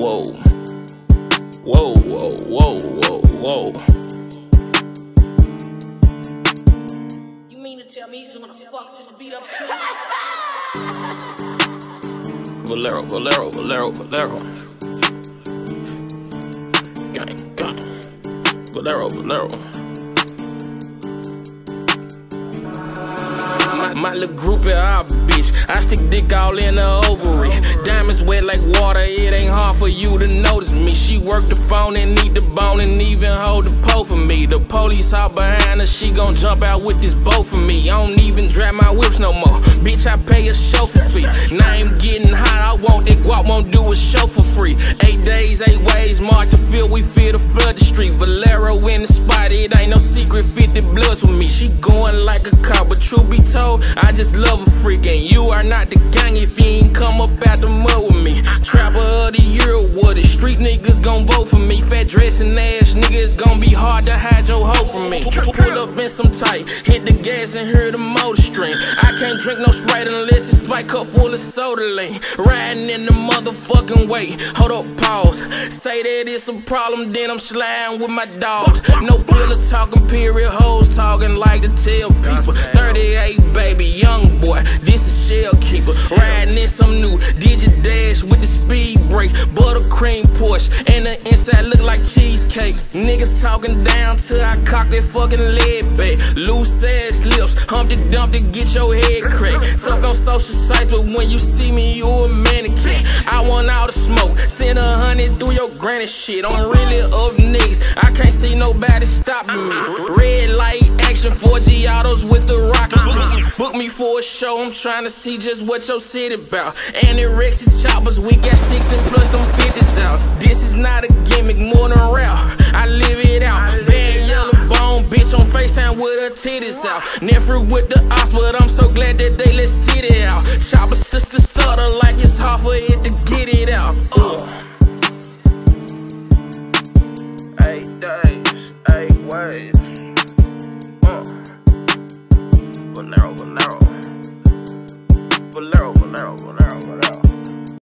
whoa. Whoa, whoa, whoa, whoa, whoa. You mean to tell me he's gonna fuck this beat up too? Valero, Valero, Valero, Valero. Gang, gang. Valero, Valero. My, my little group is our bitch. I stick dick all in the ovary. Diamonds wet like water, it ain't for you to notice me. She work the phone and eat the bone and even hold the pole for me. The police out behind her, she gon' jump out with this bow for me. I don't even drive my whips no more. Bitch, I pay a chauffeur fee. Now I'm getting hot, I want that guap, won't do a show for free. Eight days, eight ways, march the field, we feel the flood the street. Valero in the spot, it ain't no secret, 50 bloods with me. She going like a cop, but truth be told, I just love a freak. And you are not the gang if you ain't come up out the mud dressing ass niggas gon' be hard to hide your hoe from me. Pull up in some tight, hit the gas and hear the motor string. I can't drink no Sprite unless it's Sprite cup full of soda lean. Riding in the motherfucking way. Hold up, pause. Say that it's a problem, then I'm sliding with my dogs. No pillar talking, period. Hoes talking like to tell people. 38, baby, young boy. This is shell keeper. Riding in some new digit dash with the speed brake. Buttercream Porsche. And the inside like cheesecake. Niggas talking down till I cock that fucking lead back. Loose ass lips. Humpty Dumpty, get your head cracked. Talk on social sites, but when you see me, you a mannequin. I want all the smoke. Send a hundred through your granny shit. I'm really up next. I can't see nobody stopping me. Red light action, 4G autos with the rocket. Book me for a show, I'm trying to see just what your city about. Anorexic choppers, we got sticks and plus them 50s out. This is not a gimmick, more than rap. I live it out. Bad yellow bone, bitch on FaceTime with her titties out. Never with the ops, but I'm so glad that they let sit it out. Choppers just to stutter like it's hard for it to get it out. Ugh. Eight days, eight ways. Uh. Valero, Valero. Valero, Valero, Valero, Valero.